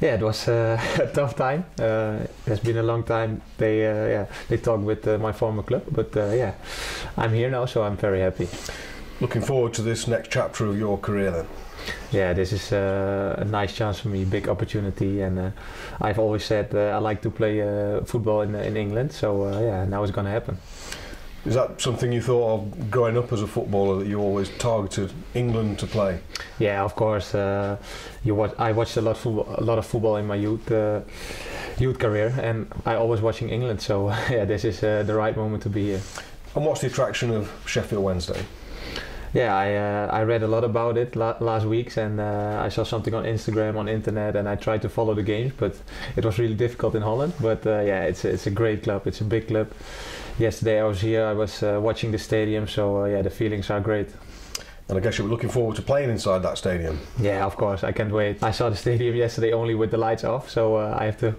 Yeah, it was uh, a tough time. Uh, it has been a long time. They uh, yeah they talked with uh, my former club, but uh, yeah, I'm here now, so I'm very happy. Looking forward to this next chapter of your career then. Yeah, this is uh, a nice chance for me, big opportunity, and I've always said I like to play football in in England. So yeah, now it's gonna happen. Is that something you thought of growing up as a footballer that you always targeted England to play? Yeah, of course. Uh, you watch, I watched a lot football, a lot of football in my youth uh, youth career, and I always watching England. So yeah, this is uh, the right moment to be here. And what's the attraction of Sheffield Wednesday? Yeah, I uh, I read a lot about it la- last weeks, and uh, I saw something on Instagram, on internet, and I tried to follow the games, but it was really difficult in Holland. But uh, yeah, it's a, it's a great club. It's a big club. Yesterday I was here. I was uh, watching the stadium, so uh, yeah, the feelings are great. And I guess you were looking forward to playing inside that stadium. Yeah, of course, I can't wait. I saw the stadium yesterday only with the lights off, so uh, I have to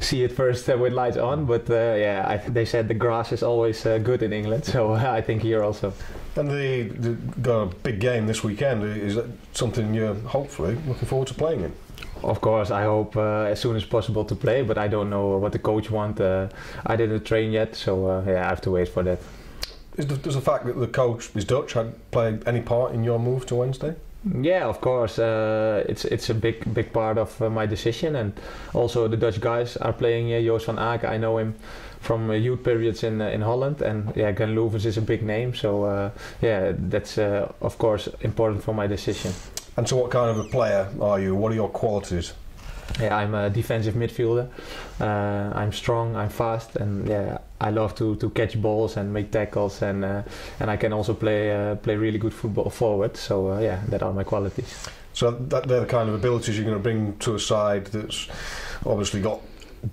see it first uh, with lights on. But uh, yeah, I, they said the grass is always uh, good in England, so I think here also. And the, the, the big game this weekend is that something you're hopefully looking forward to playing in. Of course, I hope uh, as soon as possible to play, but I don't know what the coach want. Uh, I didn't train yet, so uh, yeah, I have to wait for that. Is the, does the fact that the coach is Dutch had play any part in your move to Wednesday? Yeah, of course. Uh, it's it's a big big part of uh, my decision, and also the Dutch guys are playing here. Joost van Aken, I know him from uh, youth periods in uh, in Holland, and yeah, Glenn Loovens is a big name. So uh, yeah, that's uh, of course important for my decision. And so, what kind of a player are you? What are your qualities? Yeah, I'm a defensive midfielder. Uh, I'm strong. I'm fast, and yeah, I love to, to catch balls and make tackles, and uh, and I can also play uh, play really good football forward. So uh, yeah, that are my qualities. So that, they're the kind of abilities you're going to bring to a side that's obviously got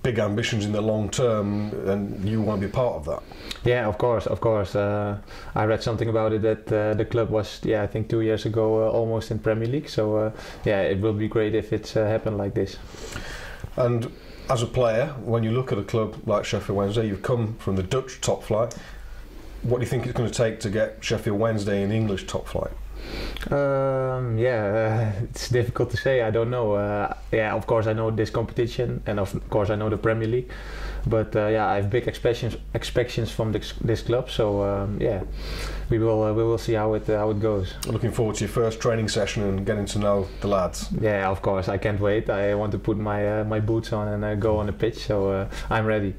big ambitions in the long term, and you want to be part of that. Yeah, of course, of course. Uh, I read something about it that uh, the club was, yeah, I think two years ago, uh, almost in Premier League. So uh, yeah, it will be great if it's uh, happened like this. And as a player, when you look at a club like Sheffield Wednesday, you've come from the Dutch top flight. What do you think it's going to take to get Sheffield Wednesday in English top flight? Um, yeah, uh, it's difficult to say. I don't know. Uh, yeah, of course I know this competition, and of course I know the Premier League. But uh, yeah, I have big expectations expectations from this, this club. So um, yeah, we will uh, we will see how it uh, how it goes. Looking forward to your first training session and getting to know the lads. Yeah, of course I can't wait. I want to put my uh, my boots on and uh, go on the pitch. So uh, I'm ready.